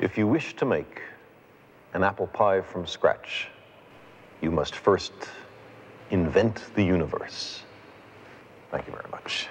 If you wish to make an apple pie from scratch, you must first invent the universe. Thank you very much.